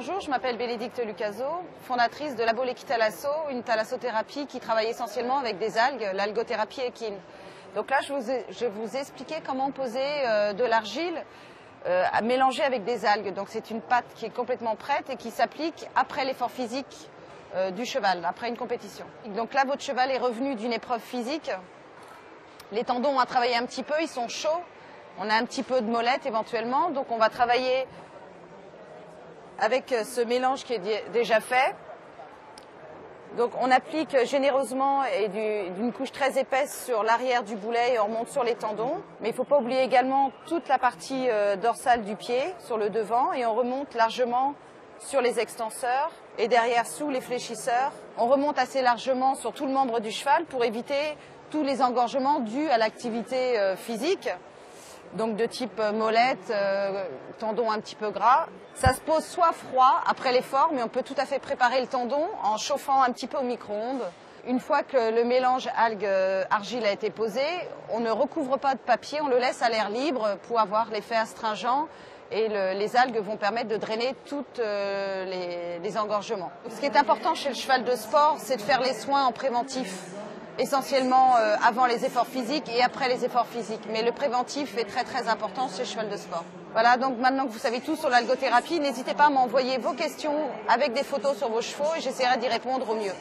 Bonjour, je m'appelle Bénédicte Lucaso, fondatrice de Labo Thalasso, une thalassothérapie qui travaille essentiellement avec des algues, l'algothérapie équine. Donc là, je, vous ai, je vous expliquer comment poser euh, de l'argile euh, mélangée avec des algues. Donc c'est une pâte qui est complètement prête et qui s'applique après l'effort physique euh, du cheval, après une compétition. Donc là, votre cheval est revenu d'une épreuve physique. Les tendons ont travaillé un petit peu, ils sont chauds. On a un petit peu de molette éventuellement, donc on va travailler avec ce mélange qui est déjà fait. Donc on applique généreusement et d'une couche très épaisse sur l'arrière du boulet et on remonte sur les tendons. Mais il ne faut pas oublier également toute la partie euh, dorsale du pied sur le devant et on remonte largement sur les extenseurs et derrière sous les fléchisseurs. On remonte assez largement sur tout le membre du cheval pour éviter tous les engorgements dus à l'activité euh, physique donc de type euh, molette, euh, tendon un petit peu gras. Ça se pose soit froid après l'effort, mais on peut tout à fait préparer le tendon en chauffant un petit peu au micro-ondes. Une fois que le mélange algue-argile a été posé, on ne recouvre pas de papier, on le laisse à l'air libre pour avoir l'effet astringent et les algues vont permettre de drainer tous euh, les engorgements. Ce qui est important chez le cheval de sport, c'est de faire les soins en préventif essentiellement euh, avant les efforts physiques et après les efforts physiques. Mais le préventif est très très important chez cheval de sport. Voilà, donc maintenant que vous savez tout sur l'algothérapie, n'hésitez pas à m'envoyer vos questions avec des photos sur vos chevaux et j'essaierai d'y répondre au mieux.